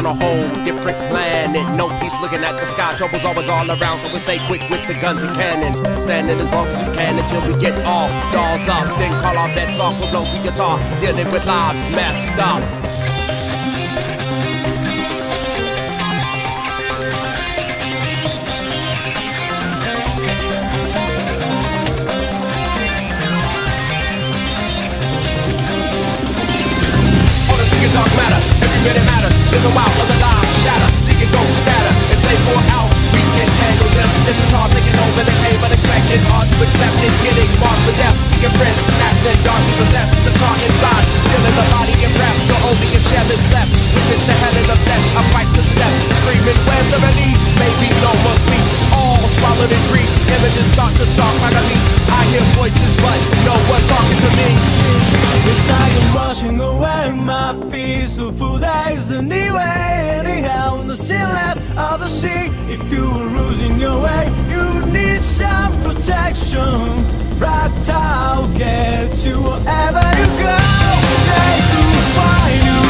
on a whole different planet. No peace looking at the sky. Trouble's always all around, so we stay quick with the guns and cannons. Standing as long as we can until we get off. Dolls up, then call our bets off. We'll blow the guitar, dealing with lives messed up. Dark matter, minute matters. In the wild of the lives shatter, seeking ghosts scatter. As they pour out, we can handle them. It's a car taking over the cave, unexpected, hard to accept it. Getting marked for death, seeking friends, snatched and darkly possessed. The car inside, still in the body and breath, till only a shell is left. Witness the hell in the flesh, a fight to the death. Screaming, where's the relief? Maybe no more sleep. All swallowed in grief, images start to stalk my release. I hear voices, but no one talking to me. It's like I'm washing away my peaceful days anyway. Anyhow, the sea left the sea. If you were losing your way, you need some protection. Right, I'll get you wherever you go. They could find you